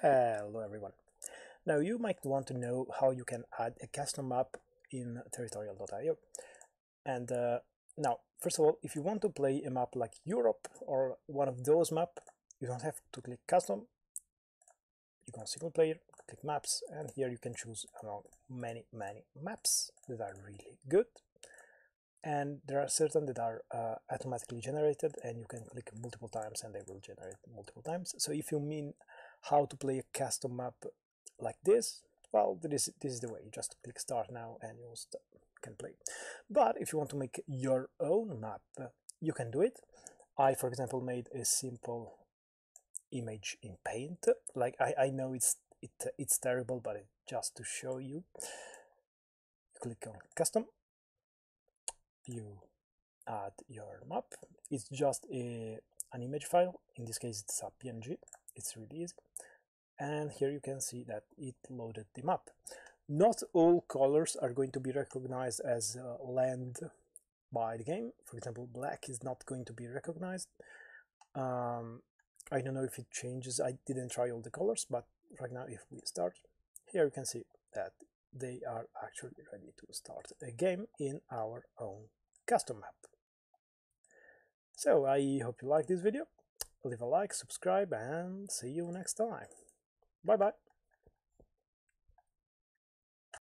Hello everyone. Now you might want to know how you can add a custom map in territorial.io. And uh, now, first of all, if you want to play a map like Europe or one of those maps, you don't have to click custom. You can single player, click maps, and here you can choose among many, many maps that are really good. And there are certain that are uh, automatically generated and you can click multiple times and they will generate multiple times. So if you mean how to play a custom map like this well this, this is the way. You just click start now and you can play. But if you want to make your own map you can do it. I for example made a simple image in paint. Like I, I know it's it, it's terrible but it, just to show you click on custom. You add your map. It's just a an image file. In this case it's a png it's really easy and here you can see that it loaded the map not all colors are going to be recognized as uh, land by the game. For example black is not going to be recognized. Um, I don't know if it changes. I didn't try all the colors but right now if we start here you can see that they are actually ready to start a game in our own custom map. So I hope you like this video. Leave a like, subscribe, and see you next time. Bye bye.